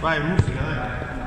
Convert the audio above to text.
Vai, música, vai.